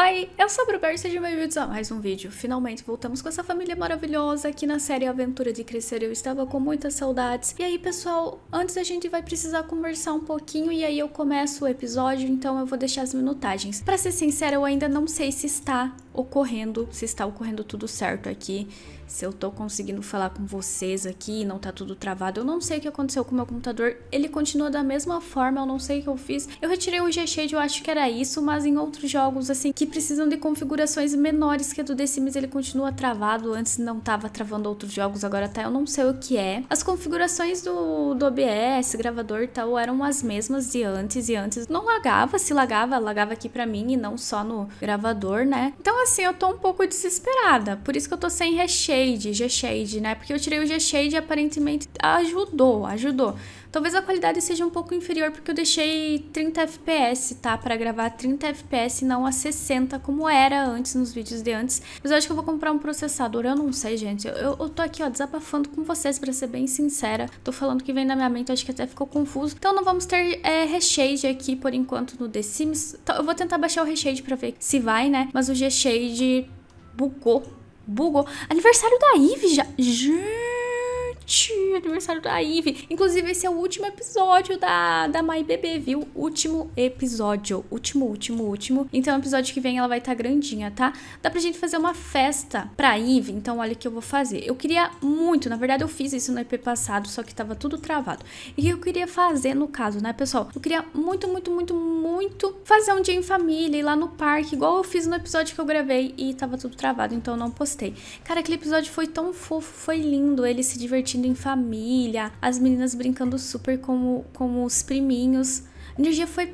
Oi, eu sou a Bruber, sejam bem-vindos a mais um vídeo. Finalmente voltamos com essa família maravilhosa aqui na série Aventura de Crescer. Eu estava com muitas saudades. E aí, pessoal, antes a gente vai precisar conversar um pouquinho e aí eu começo o episódio, então eu vou deixar as minutagens. Para ser sincera, eu ainda não sei se está ocorrendo, se está ocorrendo tudo certo aqui se eu tô conseguindo falar com vocês aqui, não tá tudo travado. Eu não sei o que aconteceu com o meu computador, ele continua da mesma forma, eu não sei o que eu fiz. Eu retirei o G-Shade, eu acho que era isso, mas em outros jogos, assim, que precisam de configurações menores que a do The Sims, ele continua travado. Antes não tava travando outros jogos, agora tá, eu não sei o que é. As configurações do, do OBS, gravador e tal, eram as mesmas de antes, e antes não lagava, se lagava, lagava aqui pra mim e não só no gravador, né? Então, assim, eu tô um pouco desesperada, por isso que eu tô sem recheio Shade, G-Shade, né? Porque eu tirei o G-Shade e aparentemente ajudou, ajudou. Talvez a qualidade seja um pouco inferior porque eu deixei 30 FPS, tá? Para gravar 30 FPS não a 60 como era antes nos vídeos de antes. Mas eu acho que eu vou comprar um processador, eu não sei, gente. Eu, eu tô aqui, ó, desabafando com vocês para ser bem sincera. Tô falando que vem na minha mente, acho que até ficou confuso. Então não vamos ter é, reshade aqui por enquanto no The Sims. Então, eu vou tentar baixar o reshade para ver se vai, né? Mas o G-Shade bugou bugou. Aniversário da Eve já. Gente, aniversário da Eve. Inclusive, esse é o último episódio da, da My Bebê, viu? Último episódio. Último, último, último. Então, episódio que vem ela vai estar tá grandinha, tá? Dá pra gente fazer uma festa pra Eve. Então, olha o que eu vou fazer. Eu queria muito, na verdade, eu fiz isso no EP passado, só que tava tudo travado. E o que eu queria fazer, no caso, né, pessoal? Eu queria muito, muito, muito, muito fazer um dia em família, ir lá no parque, igual eu fiz no episódio que eu gravei e tava tudo travado, então eu não postei. Cara, aquele episódio foi tão fofo, foi lindo, ele se divertindo em família, as meninas brincando super com, com os priminhos. A energia foi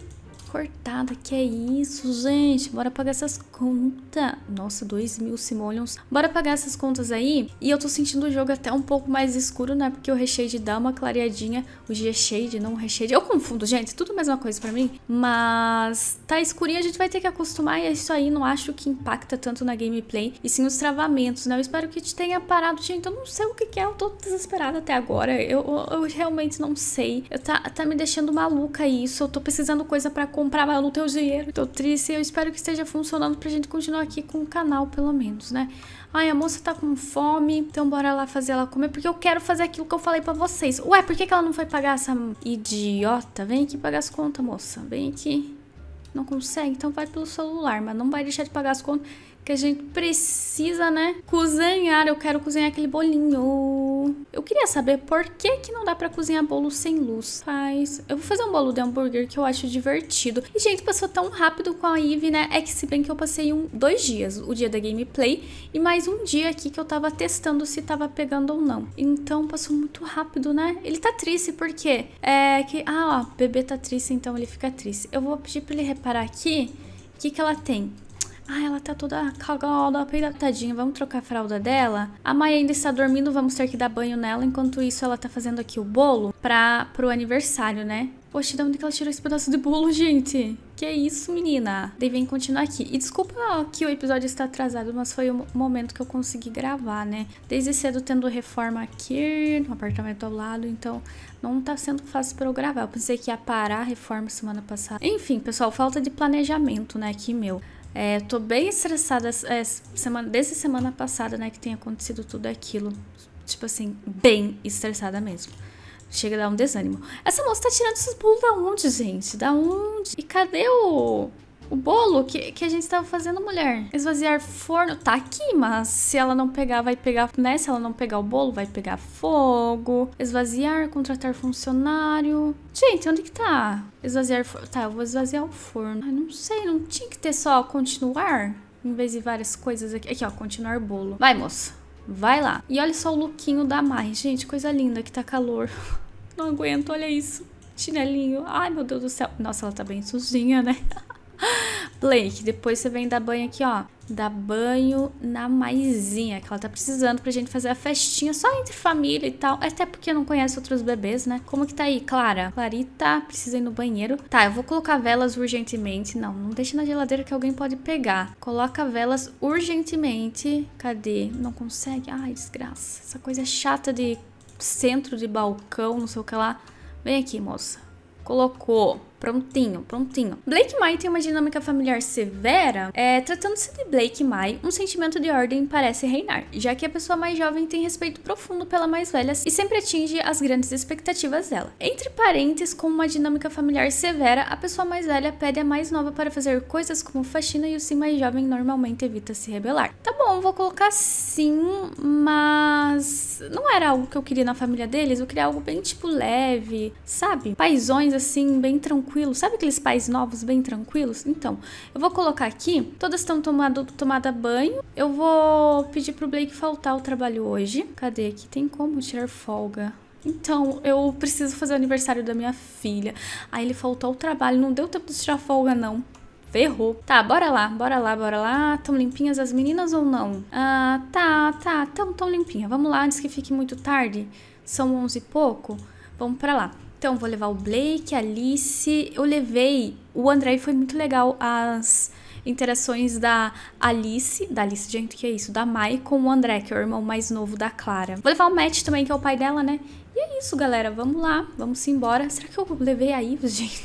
cortada. Que é isso, gente? Bora pagar essas contas. Nossa, 2 mil simoleons. Bora pagar essas contas aí. E eu tô sentindo o jogo até um pouco mais escuro, né? Porque o reshade dá uma clareadinha. O G-Shade, não o reshade. Eu confundo, gente. Tudo a mesma coisa pra mim. Mas tá escurinho, a gente vai ter que acostumar. E isso aí não acho que impacta tanto na gameplay. E sim os travamentos, né? Eu espero que te tenha parado. Gente, eu não sei o que, que é. Eu tô desesperada até agora. Eu, eu, eu realmente não sei. Eu tá, tá me deixando maluca isso. Eu tô precisando coisa pra comprar comprar, mas eu não tenho dinheiro. Tô triste eu espero que esteja funcionando pra gente continuar aqui com o canal, pelo menos, né? Ai, a moça tá com fome, então bora lá fazer ela comer, porque eu quero fazer aquilo que eu falei pra vocês. Ué, por que, que ela não foi pagar essa idiota? Vem aqui pagar as contas, moça. Vem aqui. Não consegue? Então vai pelo celular, mas não vai deixar de pagar as contas que a gente precisa, né, cozinhar. Eu quero cozinhar aquele bolinho. Eu queria saber por que que não dá pra cozinhar bolo sem luz. Faz. Eu vou fazer um bolo de hambúrguer que eu acho divertido. E, gente, passou tão rápido com a Eve, né? É que se bem que eu passei um, dois dias. O dia da gameplay e mais um dia aqui que eu tava testando se tava pegando ou não. Então, passou muito rápido, né? Ele tá triste porque é que... Ah, ó, bebê tá triste, então ele fica triste. Eu vou pedir pra ele reparar aqui o que que ela tem. Ah, ela tá toda cagada, peidadinha. Vamos trocar a fralda dela? A Maia ainda está dormindo, vamos ter que dar banho nela. Enquanto isso, ela tá fazendo aqui o bolo pra, pro aniversário, né? Poxa, de onde que ela tirou esse pedaço de bolo, gente? Que isso, menina? Devem continuar aqui. E desculpa que o episódio está atrasado, mas foi o momento que eu consegui gravar, né? Desde cedo tendo reforma aqui, no apartamento ao lado, então não tá sendo fácil para eu gravar. Eu pensei que ia parar a reforma semana passada. Enfim, pessoal, falta de planejamento, né, aqui meu. É, tô bem estressada é, semana, desde semana passada, né, que tem acontecido tudo aquilo. Tipo assim, bem estressada mesmo. Chega a dar um desânimo. Essa moça tá tirando esses bolos da onde, gente? Da onde? E cadê o o bolo que, que a gente estava fazendo, mulher. Esvaziar forno. Tá aqui, mas se ela não pegar, vai pegar, né? Se ela não pegar o bolo, vai pegar fogo. Esvaziar, contratar funcionário. Gente, onde que tá? Esvaziar forno. Tá, eu vou esvaziar o forno. Ai, não sei, não tinha que ter só continuar? Em vez de várias coisas aqui. Aqui, ó, continuar bolo. Vai, moça. Vai lá. E olha só o lookinho da Mai. Gente, coisa linda que tá calor. Não aguento, olha isso. Chinelinho. Ai, meu Deus do céu. Nossa, ela tá bem sujinha, né? Blake, depois você vem dar banho aqui, ó. Dar banho na maisinha, que ela tá precisando pra gente fazer a festinha só entre família e tal. Até porque não conhece outros bebês, né? Como que tá aí, Clara? Clarita precisa ir no banheiro. Tá, eu vou colocar velas urgentemente. Não, não deixa na geladeira que alguém pode pegar. Coloca velas urgentemente. Cadê? Não consegue? Ai, desgraça. Essa coisa chata de centro de balcão, não sei o que lá. Vem aqui, moça. Colocou. Prontinho, prontinho. Blake Mai tem uma dinâmica familiar severa. É, Tratando-se de Blake Mai, um sentimento de ordem parece reinar, já que a pessoa mais jovem tem respeito profundo pela mais velha e sempre atinge as grandes expectativas dela. Entre parentes, com uma dinâmica familiar severa, a pessoa mais velha pede a mais nova para fazer coisas como faxina e o sim mais jovem normalmente evita se rebelar. Tá bom, vou colocar sim, mas não era algo que eu queria na família deles, eu queria algo bem tipo leve, sabe? Paisões assim, bem tranquilos. Sabe aqueles pais novos bem tranquilos? Então, eu vou colocar aqui, todas estão tomado tomada banho. Eu vou pedir pro Blake faltar o trabalho hoje. Cadê aqui? Tem como tirar folga? Então, eu preciso fazer o aniversário da minha filha. Aí ele faltou o trabalho, não deu tempo de tirar folga não. Ferrou. Tá, bora lá, bora lá, bora lá. Tão limpinhas as meninas ou não? Ah, tá, tá, tão, tão limpinha. Vamos lá, antes que fique muito tarde. São onze e pouco. Vamos pra lá. Então, vou levar o Blake, a Alice. Eu levei. O André foi muito legal. As interações da Alice, da Alice, gente, que é isso? Da Mai com o André, que é o irmão mais novo da Clara. Vou levar o Matt também, que é o pai dela, né? E é isso, galera. Vamos lá, vamos embora. Será que eu levei a Ives, gente?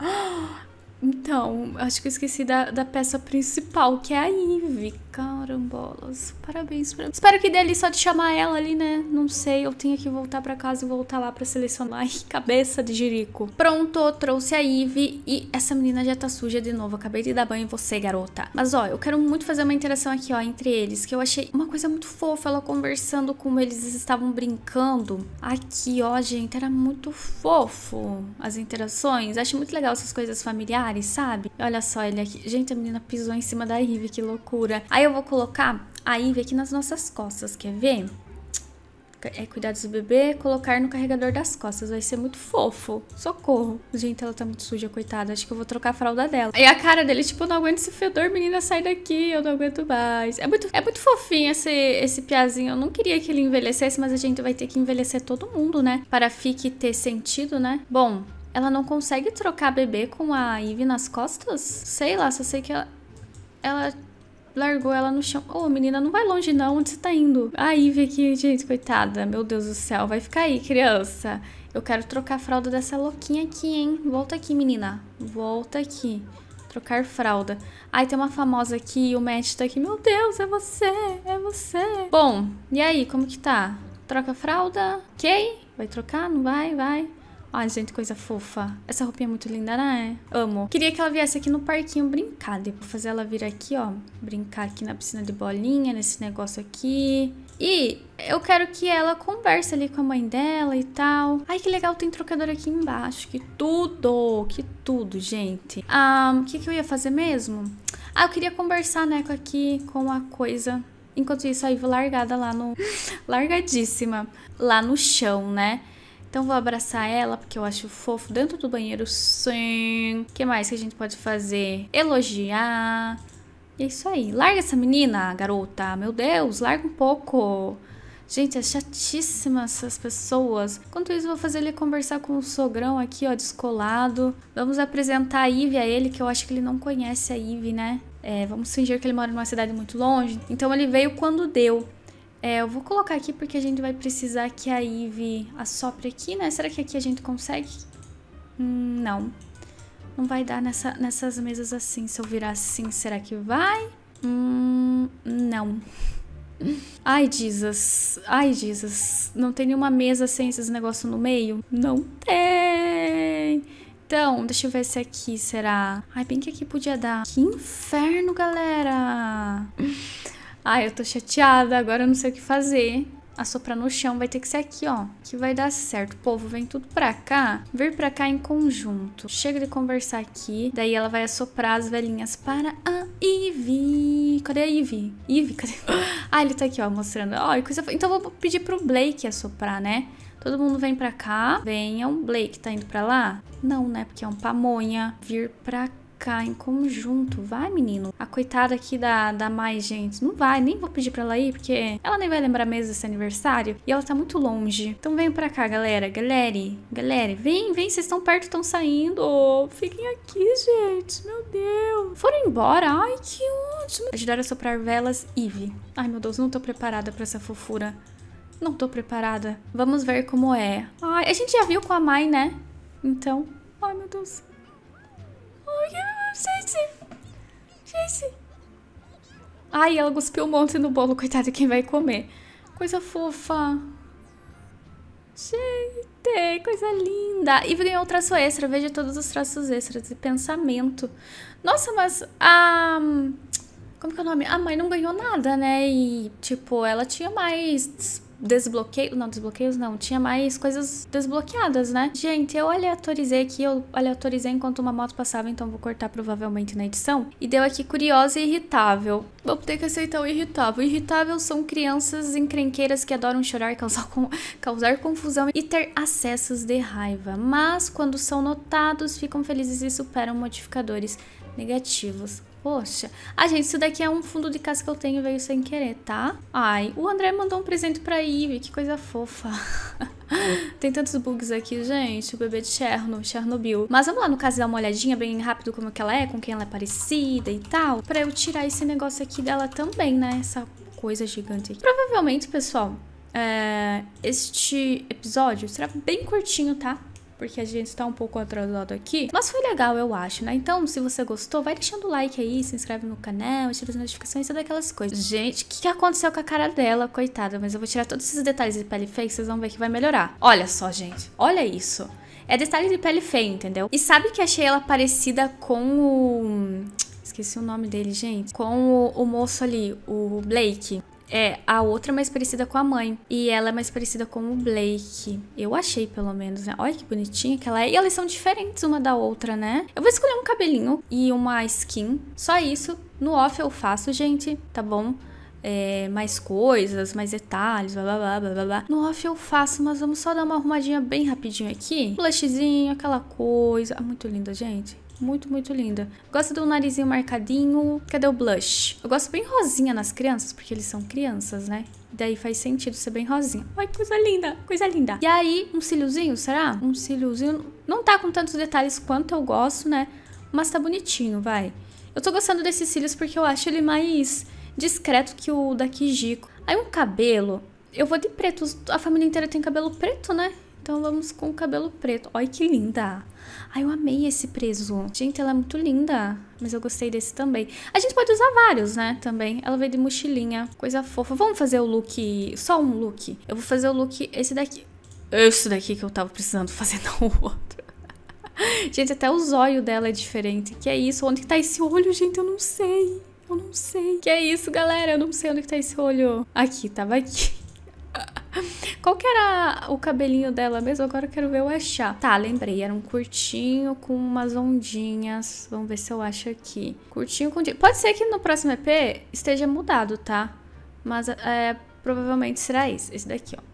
Então, acho que eu esqueci da, da peça principal, que é a Ivy. Carambolas. Parabéns pra mim. Espero que dê ali só de chamar ela ali, né? Não sei, eu tenho que voltar pra casa e voltar lá pra selecionar. Ai, cabeça de jirico. Pronto, trouxe a Ivy e essa menina já tá suja de novo. Acabei de dar banho em você, garota. Mas, ó, eu quero muito fazer uma interação aqui, ó, entre eles, que eu achei uma coisa muito fofa. Ela conversando como eles estavam brincando. Aqui, ó, gente, era muito fofo as interações. Acho muito legal essas coisas familiares, sabe? Olha só ele aqui. Gente, a menina pisou em cima da Ivy, que loucura. Aí eu vou colocar a Ivy aqui nas nossas costas, quer ver? É cuidados do bebê, colocar no carregador das costas. Vai ser muito fofo. Socorro. Gente, ela tá muito suja, coitada. Acho que eu vou trocar a fralda dela. E a cara dele, tipo, eu não aguento esse fedor, menina, sai daqui. Eu não aguento mais. É muito, é muito fofinho esse, esse piazinho. Eu não queria que ele envelhecesse, mas a gente vai ter que envelhecer todo mundo, né? Para FIC ter sentido, né? Bom, ela não consegue trocar bebê com a Ivy nas costas? Sei lá, só sei que ela, ela largou ela no chão. Ô, oh, menina, não vai longe não, onde você tá indo? A Ivy aqui, gente, coitada, meu Deus do céu, vai ficar aí, criança. Eu quero trocar a fralda dessa louquinha aqui, hein? Volta aqui, menina. Volta aqui. Trocar fralda. Ai, tem uma famosa aqui o Matt tá aqui. Meu Deus, é você, é você. Bom, e aí, como que tá? Troca a fralda? Ok? Vai trocar? Não vai? Vai. Ai, gente, coisa fofa. Essa roupinha é muito linda, né? Amo. Queria que ela viesse aqui no parquinho brincar. Depois fazer ela vir aqui, ó. Brincar aqui na piscina de bolinha, nesse negócio aqui. E eu quero que ela converse ali com a mãe dela e tal. Ai, que legal, tem trocador aqui embaixo. Que tudo, que tudo, gente. Ah, o que, que eu ia fazer mesmo? Ah, eu queria conversar, né, aqui com a coisa. Enquanto isso, a Iva largada lá no... Largadíssima. Lá no chão, né? Então vou abraçar ela porque eu acho fofo dentro do banheiro, sim. O que mais que a gente pode fazer? Elogiar. E é isso aí. Larga essa menina, garota. Meu Deus, larga um pouco. Gente, é chatíssima essas pessoas. Enquanto isso, vou fazer ele conversar com o sogrão aqui, ó, descolado. Vamos apresentar a Ivy a ele, que eu acho que ele não conhece a Ivy, né? É, vamos fingir que ele mora numa cidade muito longe. Então ele veio quando deu. É, eu vou colocar aqui porque a gente vai precisar que a Ivy assopre aqui, né? Será que aqui a gente consegue? Hum, não. Não vai dar nessa, nessas mesas assim. Se eu virar assim, será que vai? Hum, não. Ai, Jesus. Ai, Jesus. Não tem nenhuma mesa sem esses negócios no meio? Não tem. Então, deixa eu ver se aqui será. Ai, bem que aqui podia dar. Que inferno, galera. Ai, eu tô chateada, agora eu não sei o que fazer. Assoprar no chão vai ter que ser aqui, ó. Que vai dar certo. Povo, vem tudo pra cá. Vir pra cá em conjunto. Chega de conversar aqui. Daí ela vai assoprar as velhinhas para a Ivy. Cadê a Ivy? Ivy, cadê? Ah, ele tá aqui, ó, mostrando. Ó, coisa... Então vou pedir pro Blake assoprar, né? Todo mundo vem pra cá. Venham. Blake tá indo pra lá? Não, né? Porque é um pamonha. Vir pra cá ficar em conjunto. Vai, menino. A coitada aqui da, da Mai, gente, não vai. Nem vou pedir pra ela ir, porque ela nem vai lembrar mesmo desse aniversário. E ela tá muito longe. Então vem pra cá, galera. Galera, galera, vem, vem. Vocês estão perto, estão saindo. Fiquem aqui, gente. Meu Deus. Foram embora? Ai, que ótimo. Ajudar a soprar velas, Eve. Ai, meu Deus, não tô preparada pra essa fofura. Não tô preparada. Vamos ver como é. Ai, a gente já viu com a Mai, né? Então, Ai, meu Deus. Ai, gente. Gente. Ai, ela cuspiu um monte no bolo. Coitado, quem vai comer? Coisa fofa. Gente, coisa linda. E ganhou o traço extra. Veja todos os traços extras de pensamento. Nossa, mas a... Como que é o nome? A mãe não ganhou nada, né? E, tipo, ela tinha mais desbloqueio. Não, desbloqueios não. Tinha mais coisas desbloqueadas, né? Gente, eu aleatorizei aqui. Eu aleatorizei enquanto uma moto passava, então vou cortar provavelmente na edição. E deu aqui curiosa e irritável. Vou ter que aceitar o irritável. Irritável são crianças encrenqueiras que adoram chorar, causar, causar confusão e ter acessos de raiva. Mas quando são notados, ficam felizes e superam modificadores negativos. Poxa. Ah, gente, isso daqui é um fundo de casa que eu tenho, veio sem querer, tá? Ai, o André mandou um presente pra Ivy, que coisa fofa. Tem tantos bugs aqui, gente. O bebê de Cherno, Chernobyl. Mas vamos lá no caso dar uma olhadinha bem rápido como que ela é, com quem ela é parecida e tal. Pra eu tirar esse negócio aqui dela também, né? Essa coisa gigante aqui. Provavelmente, pessoal, é, este episódio será bem curtinho, tá? Porque a gente tá um pouco atrasado aqui. Mas foi legal, eu acho, né? Então, se você gostou, vai deixando o like aí, se inscreve no canal, ativa as notificações e daquelas coisas. Gente, o que, que aconteceu com a cara dela, coitada? Mas eu vou tirar todos esses detalhes de pele fake, vocês vão ver que vai melhorar. Olha só, gente. Olha isso. É detalhe de pele feia, entendeu? E sabe que achei ela parecida com o... Esqueci o nome dele, gente. Com o, o moço ali, o Blake. É, a outra é mais parecida com a mãe. E ela é mais parecida com o Blake. Eu achei, pelo menos, né? Olha que bonitinha que ela é. E elas são diferentes uma da outra, né? Eu vou escolher um cabelinho e uma skin. Só isso. No off eu faço, gente, tá bom? É, mais coisas, mais detalhes, blá blá blá blá blá. No off eu faço, mas vamos só dar uma arrumadinha bem rapidinho aqui. Blushzinho, aquela coisa. Ah, muito linda, gente. Muito, muito linda. Gosto do narizinho marcadinho. Cadê o blush? Eu gosto bem rosinha nas crianças, porque eles são crianças, né? Daí faz sentido ser bem rosinha. Ai, coisa linda, coisa linda. E aí, um cíliozinho, será? Um cíliozinho. Não tá com tantos detalhes quanto eu gosto, né? Mas tá bonitinho, vai. Eu tô gostando desses cílios porque eu acho ele mais discreto que o da Kijiko. Aí um cabelo. Eu vou de preto. A família inteira tem cabelo preto, né? Então vamos com o cabelo preto. Olha que linda. Ai, eu amei esse preso. Gente, ela é muito linda. Mas eu gostei desse também. A gente pode usar vários, né? Também. Ela veio de mochilinha. Coisa fofa. Vamos fazer o look... Só um look. Eu vou fazer o look... Esse daqui. Esse daqui que eu tava precisando fazer, não o outro. Gente, até o zóio dela é diferente. Que é isso? Onde que tá esse olho, gente? Eu não sei. Eu não sei. Que é isso, galera? Eu não sei onde que tá esse olho. Aqui, tava aqui. Qual que era o cabelinho dela mesmo? Agora eu quero ver eu achar. Tá, lembrei. Era um curtinho com umas ondinhas. Vamos ver se eu acho aqui. Curtinho com... Pode ser que no próximo EP esteja mudado, tá? Mas é, provavelmente será esse. Esse daqui, ó.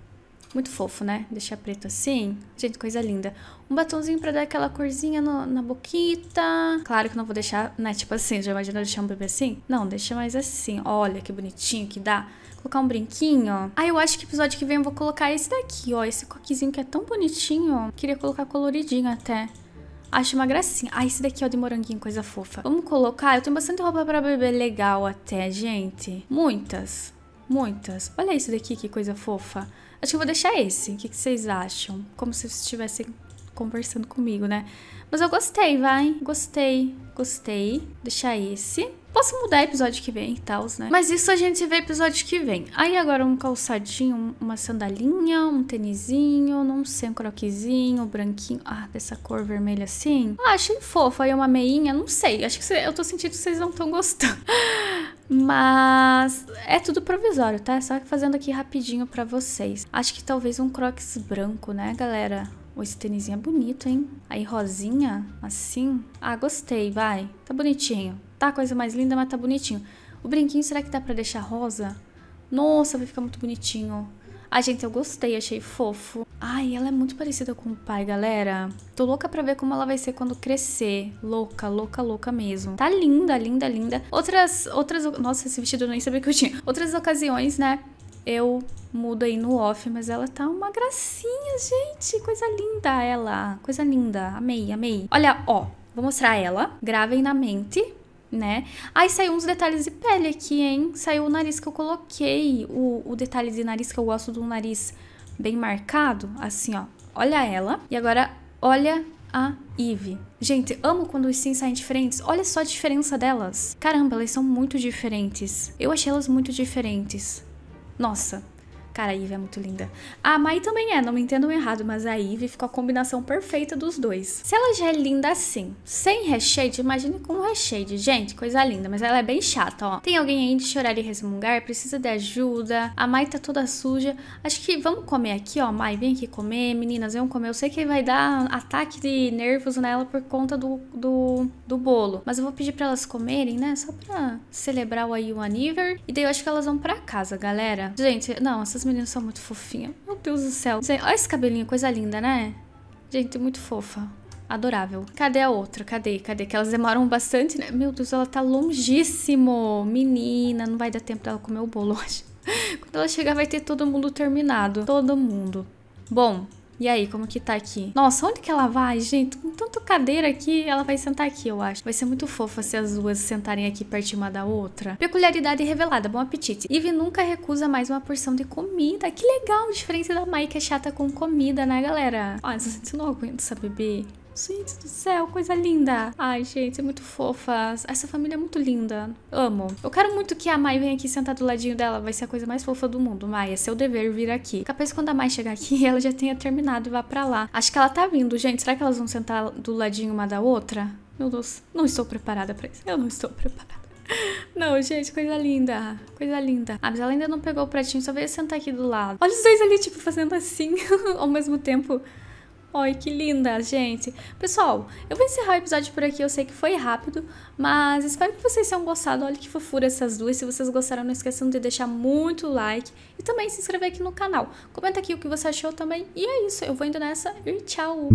Muito fofo, né? Deixar preto assim. Gente, coisa linda. Um batomzinho pra dar aquela corzinha no, na boquita. Claro que não vou deixar, né? Tipo assim, já imaginou deixar um bebê assim? Não, deixa mais assim. Olha que bonitinho que dá. Colocar um brinquinho. Ah, eu acho que episódio que vem eu vou colocar esse daqui, ó. Esse coquezinho que é tão bonitinho. Queria colocar coloridinho até. Acho uma gracinha. Ah, esse daqui, ó, de moranguinho, coisa fofa. Vamos colocar. Eu tenho bastante roupa pra bebê legal até, gente. Muitas. Muitas. Olha esse daqui, que coisa fofa. Acho que eu vou deixar esse. O que, vocês acham? Como se vocês estivessem conversando comigo, né? Mas eu gostei, vai. Gostei. Gostei. Deixar esse. Posso mudar episódio que vem e tal, né? Mas isso a gente vê episódio que vem. Aí agora um calçadinho, uma sandalinha, um tênisinho, não sei, um croquezinho, branquinho. Ah, dessa cor vermelha assim. Ah, achei fofo. Aí uma meinha, não sei. Acho que eu tô sentindo que vocês não estão gostando. Mas é tudo provisório, tá? Só fazendo aqui rapidinho pra vocês. Acho que talvez um crocs branco, né, galera? Esse tênisinho é bonito, hein? Aí rosinha, assim. Ah, gostei, vai. Tá bonitinho. Tá coisa mais linda, mas tá bonitinho. O brinquinho, será que dá pra deixar rosa? Nossa, vai ficar muito bonitinho. Ai, gente, eu gostei, achei fofo. Ai, ela é muito parecida com o pai, galera. Tô louca pra ver como ela vai ser quando crescer. Louca, louca, louca mesmo. Tá linda, linda, linda. Outras, outras... Nossa, esse vestido eu nem sabia que eu tinha. Outras ocasiões, né? Eu mudo aí no off, mas ela tá uma gracinha, gente. Coisa linda ela. Coisa linda. Amei, amei. Olha, ó. Vou mostrar ela. Gravem na mente né? Aí saiu uns detalhes de pele aqui, hein? Saiu o nariz que eu coloquei, o, o detalhe de nariz que eu gosto do nariz bem marcado, assim, ó. Olha ela. E agora, olha a Eve. Gente, amo quando os sims saem diferentes. Olha só a diferença delas. Caramba, elas são muito diferentes. Eu achei elas muito diferentes. Nossa, Cara, a Eve é muito linda. A Mai também é, não me entendam errado, mas a Eve ficou a combinação perfeita dos dois. Se ela já é linda assim, sem reshade, imagine com reshade. Gente, coisa linda, mas ela é bem chata, ó. Tem alguém aí de chorar e resmungar, precisa de ajuda. A Mai tá toda suja. Acho que vamos comer aqui, ó. Mai, vem aqui comer. Meninas, vamos comer. Eu sei que vai dar ataque de nervos nela por conta do, do, do bolo. Mas eu vou pedir pra elas comerem, né? Só pra celebrar aí o aniver. E daí eu acho que elas vão pra casa, galera. Gente, não, essas essas meninas são muito fofinhas. Meu Deus do céu. Olha esse cabelinho, coisa linda, né? Gente, muito fofa. Adorável. Cadê a outra? Cadê? Cadê? Que elas demoram bastante, né? Meu Deus, ela tá longíssimo. Menina, não vai dar tempo dela comer o bolo hoje. Quando ela chegar, vai ter todo mundo terminado. Todo mundo. Bom, e aí, como que tá aqui? Nossa, onde que ela vai, gente? Com tanta cadeira aqui, ela vai sentar aqui, eu acho. Vai ser muito fofa se as duas sentarem aqui perto uma da outra. Peculiaridade revelada, bom apetite. Eve nunca recusa mais uma porção de comida. Que legal, diferente da Mai que é chata com comida, né, galera? Olha, eu não aguento essa bebê. Gente do céu, coisa linda. Ai, gente, é muito fofa. Essa família é muito linda. Amo. Eu quero muito que a Mai venha aqui sentar do ladinho dela. Vai ser a coisa mais fofa do mundo. Mai, é seu dever vir aqui. Capaz quando a Mai chegar aqui, ela já tenha terminado e vá pra lá. Acho que ela tá vindo, gente. Será que elas vão sentar do ladinho uma da outra? Meu Deus, não estou preparada pra isso. Eu não estou preparada. Não, gente, coisa linda. Coisa linda. Ah, mas ela ainda não pegou o pratinho, só veio sentar aqui do lado. Olha os dois ali, tipo, fazendo assim, ao mesmo tempo. Oi, que linda, gente. Pessoal, eu vou encerrar o episódio por aqui. Eu sei que foi rápido, mas espero que vocês tenham gostado. Olha que fofura essas duas. Se vocês gostaram, não esqueçam de deixar muito like e também se inscrever aqui no canal. Comenta aqui o que você achou também. E é isso, eu vou indo nessa e tchau.